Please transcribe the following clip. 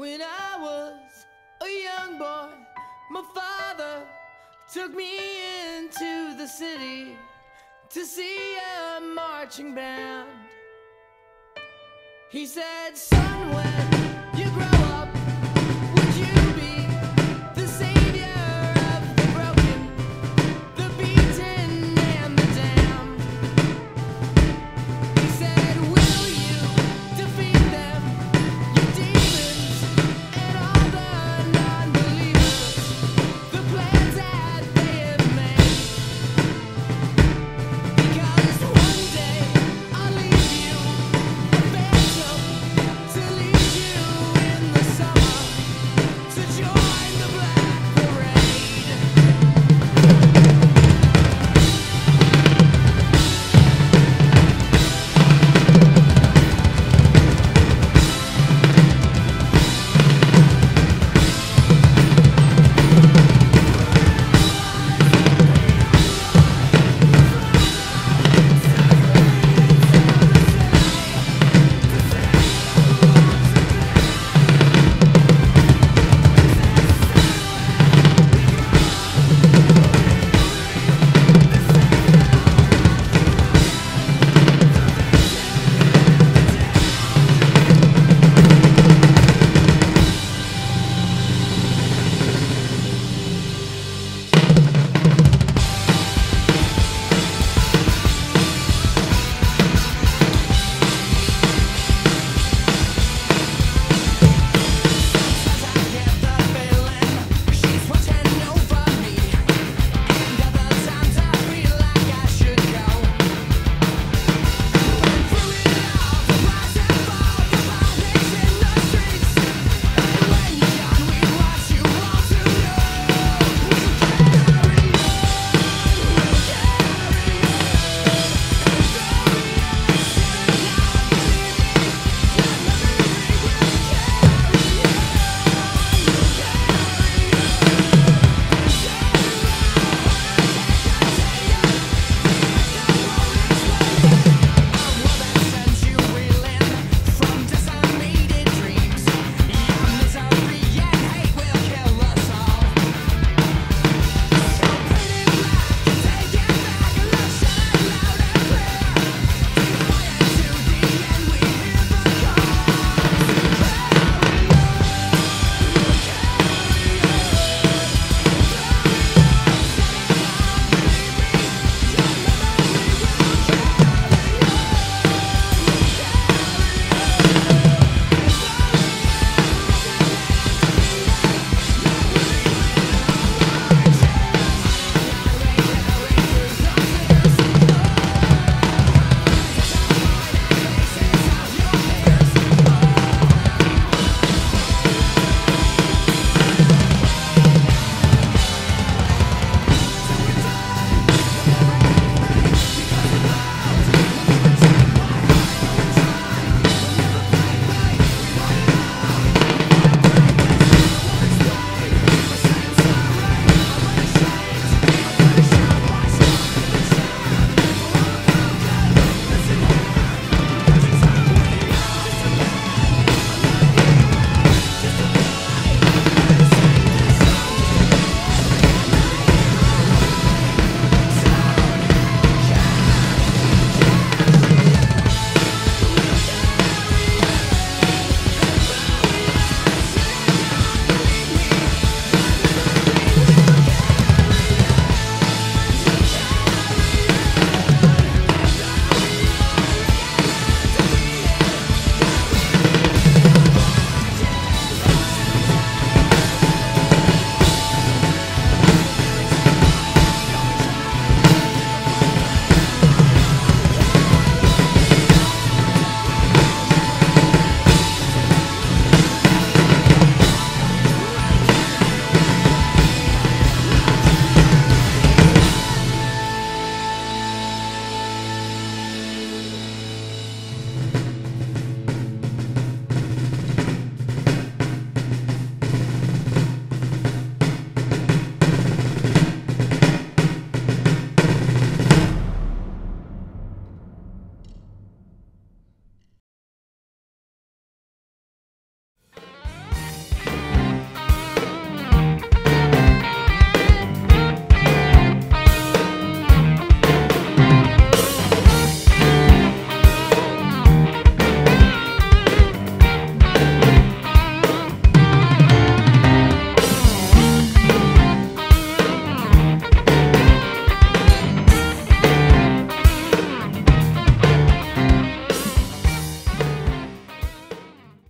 When I was a young boy, my father took me into the city to see a marching band. He said, Son, when